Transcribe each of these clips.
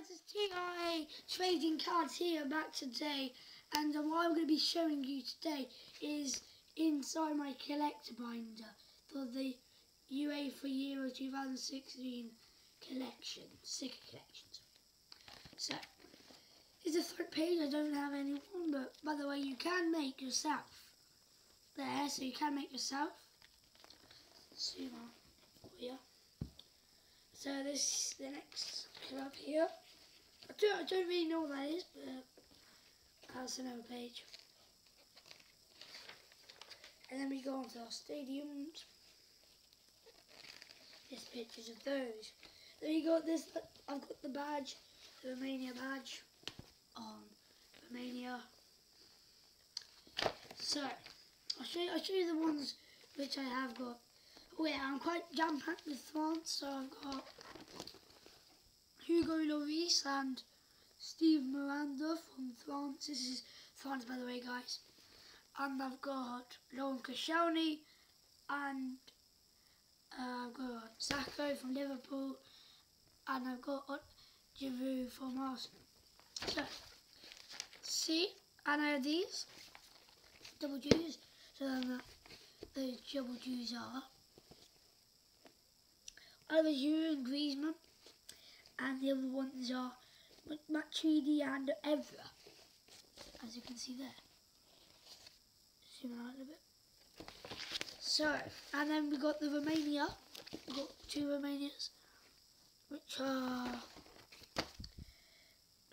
guys, it's TRA Trading Cards here back today and uh, what I'm going to be showing you today is inside my collector binder for the UEFA Euro 2016 collection, sticker collections. So, here's the front page, I don't have anyone but by the way you can make yourself there, so you can make yourself. On here. So this is the next club here. I don't, I don't really know what that is, but that's another page. And then we go on to our stadiums. There's pictures of those. Then you got this, I've got the badge, the Romania badge on Romania. So, I'll show you, I'll show you the ones which I have got. Oh yeah, I'm quite jam-packed with France, so I've got Hugo Lloris and Steve Miranda from France. This is France, by the way, guys. And I've got Laurent Koscielny and uh, I've got Sakho from Liverpool and I've got Giroud from Arsenal. So, see, and I have these double G's. So then those double G's are either you and Griezmann and the other ones are Matuidi and Evra, as you can see there. Zoom out a little bit. So, and then we got the Romania. We got two Romanias, which are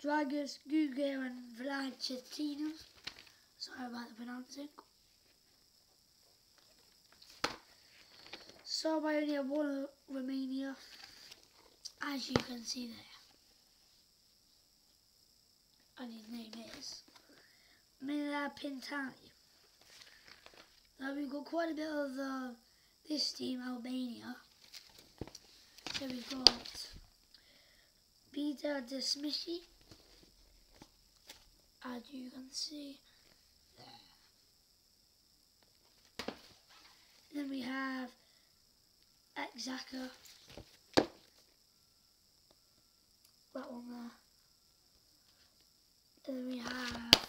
Dragus, Guga and Vlad Chetinos. Sorry about the pronouncing. So I only have one Romania, as you can see there. And his name is Mila Pintani. Now we've got quite a bit of uh, this team, Albania. So we've got Peter Desmichi, as you can see there. Then we have Xhaka. That one there. Then we have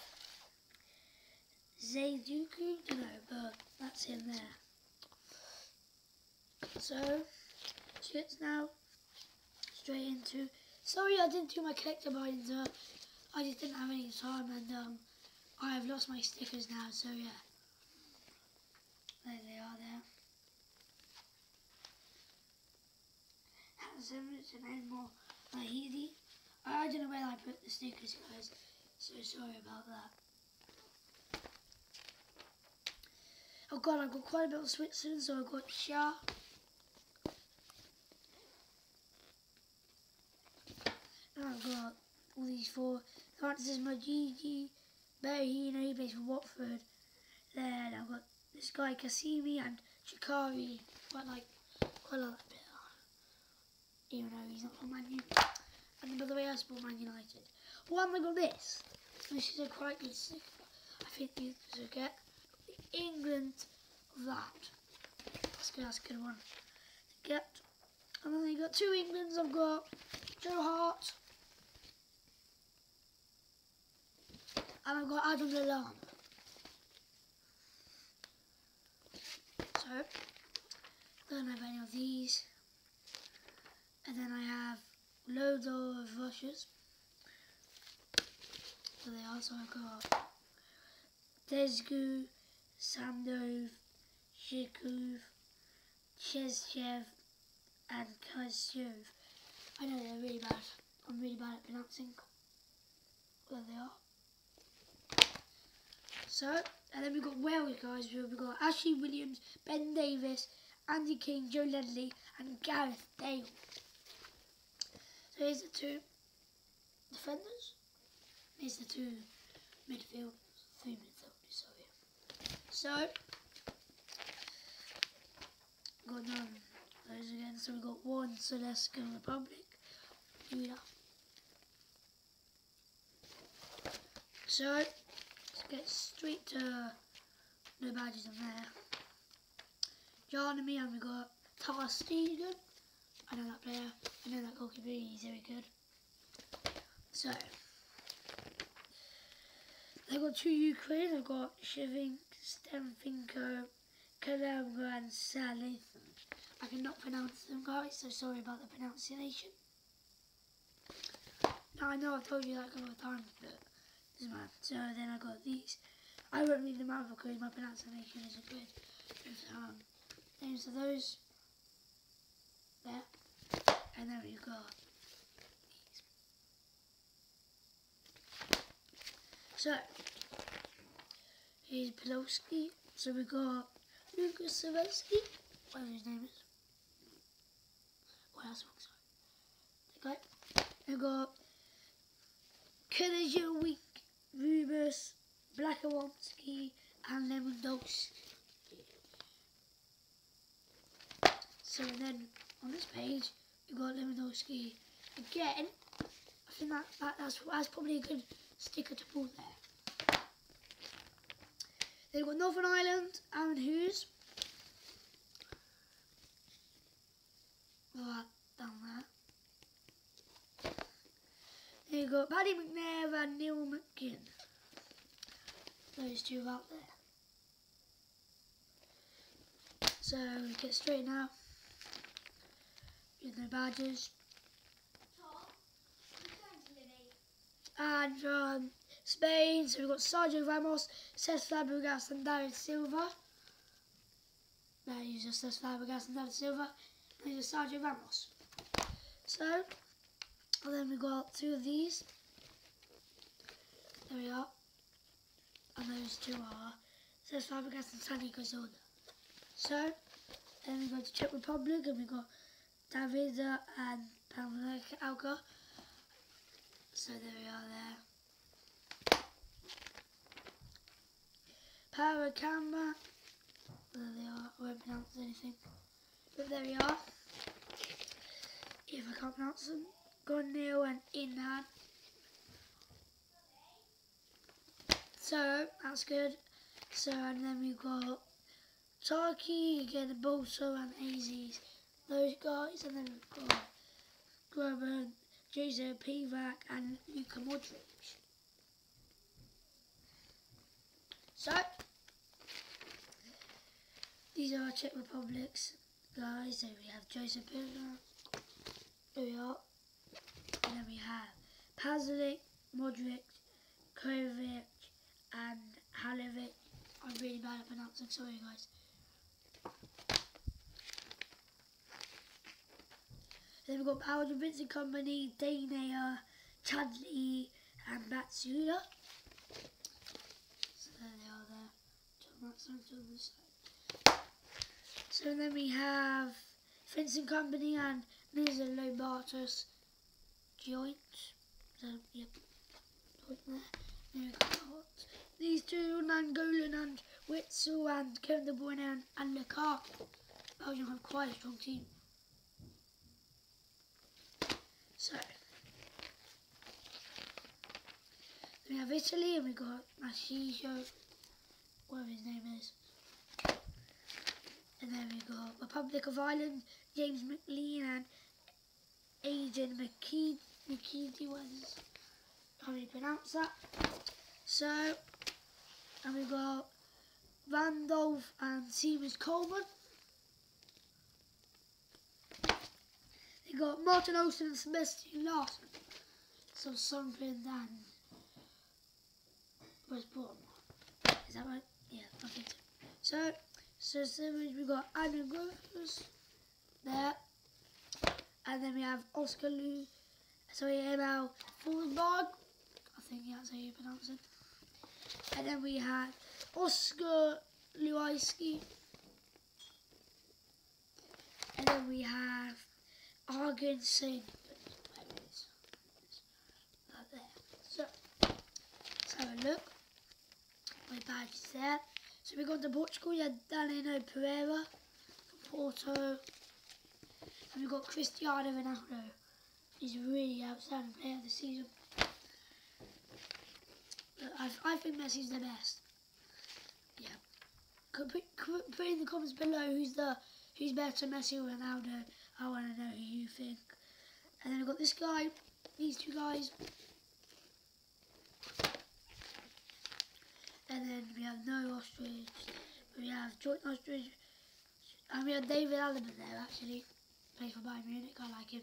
Zayduku, no, but that's him there. So, let's now straight into. Sorry, I didn't do my collector binder. I just didn't have any time, and um, I have lost my stickers now. So yeah, there they are there. Simmons and Edmore Lahidi. I don't know where I put the stickers, guys, so sorry about that. Oh god, I've got quite a bit of Switzerland, so I've got Shah. I've got all these four. This is Majidi, Berahino, he plays for Watford. Then I've got this guy Cassimi and Shaqiri. Quite like, quite like that bit even though he's not from Man U. And by the way, I support Man United. One, I got this. This is a quite good sticker. I think you should get the England of that. That's good, that's a good one to get. And then you got two Englands. I've got Joe Hart. And I've got Adam Lallana. So, don't have any of these. And then I have loads of rushes. So they also got Desgu, Sandov, Zhikov, Chezchev, and Kasyov. I know they're really bad. I'm really bad at pronouncing where they are. So, and then we've got Wales guys. We've got Ashley Williams, Ben Davies, Andy King, Joe Ledley, and Gareth Bale. Here's the two defenders. Here's the two midfielders, three midfielders, sorry. So, got none those again. So we've got one Celestial Republic, Judah. So, let's get straight to no badges on there. John and we got ter Stegen. I know that player. I know that goalkeeper. He's very good. So, they've got two Ukraine. They've got Shevink, Stemfinko, Kalabra, and Sally. I cannot pronounce them, guys, so sorry about the pronunciation. Now, I know I've told you that a couple of times, but doesn't matter. So then I got these. I won't read them out because my pronunciation isn't good. Um, names of those there, and then we got. So here's Pelowski. So we got Lucas Savetsky, whatever his name is. What else? Sorry. Okay. We got Kennedy Week, Rubus, Blakowski, and Lewandowski. So then on this page, you got Lewandowski again. I think that, that that's, that's probably a good sticker to pull there. Then we've got Northern Ireland, Aaron Hughes. Right, down there. Then you've got Paddy McNair and Niall McGinn. Those two out there. So we get straight now with no badges. And from Spain, so we've got Sergio Ramos, Cesc Fabregas and David Silva. No, he's just Cesc Fabregas and David Silva. He's Sergio Ramos. So, and then we've got two of these. There we are. And those two are Cesc Fabregas and Santi Cazorla. So, then we go to Czech Republic and we've got Davida uh, and Pamela Alka. So there we are there. Paracamba. There they are. I won't pronounce anything. But there we are. If I can't pronounce them. Gonil and Inhan. So that's good. So and then we've got Tarky, again Bolso and Aziz. Those guys and then uh, we've got Groban, Jose Pivac and Luka Modric. So these are our Czech Republics guys. So we have Joseph Pivac. There we are. And then we have Pazalic, Modric, Kovic and Halovic. I'm really bad at pronouncing, sorry guys. Then we've got Belgium Vincent Kompany, Dainair, Chadli and Matsula. So there they are there. So then we have Vincent Kompany and Nisa Lobatos joint. So yep, joint there. These two, Nainggolan and Witsel and Kevin De Bruyne and, and Lukaku. Oh, Belgium have quite a strong team. So, we have Italy and we got Mashijo, whatever his name is. And then we got Republic of Ireland, James McLean and Aidan McKeedy, McKeedy, what is, how do you pronounce that? So, and we got Randolph and Seamus Coleman. They got Martin Olsson and Sebastian Larsson. So something than was born. Is that right? Yeah, think so. So, so we got Adam Gross there. And then we have Oscar Lou, sorry, Emil Forsberg. I think that's how you pronounce it. And then we have Oscar Luiski. And then we have Singh. Like there. So, let's have a look. My badge is there. So we got to Portugal, had Danilo Pereira from Porto. And we got Cristiano Ronaldo. He's a really outstanding player the season. I, I think Messi's the best. Yeah. Put, put in the comments below who's the who's better, Messi or Ronaldo. I want to know who you think. And then we've got this guy, these two guys. And then we have no ostrich. We have joint ostrich. And we have David Allen there actually. Plays for Bayern Munich, I like him.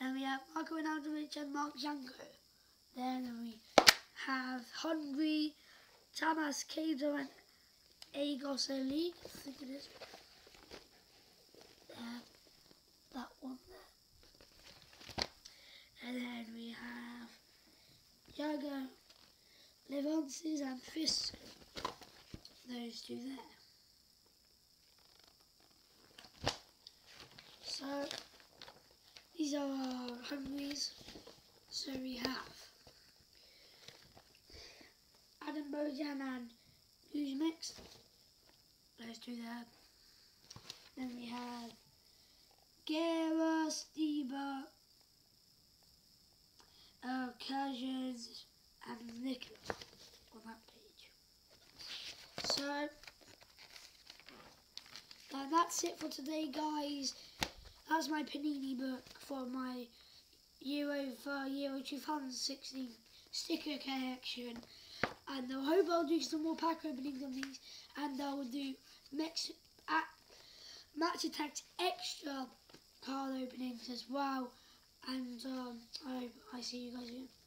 And we have Marco Ronaldovic and Marc Janko. Then we have Hungary, Tamas Kader and Agos League. I think it is that one there. And then we have Yago, Levances and Fisk. Those two there. So these are our Hungries. So we have Adam Bojan and Hughes Mix. Those two there. Then we have Gera, Steva, uh, and Nicola on that page. So uh, that's it for today, guys. That's my Panini book for my Euro for Euro 2016 sticker collection. And I hope I'll do some more pack openings on these, and I will do Mex at Match Attax extra card openings as well. And um, I hope I see you guys soon.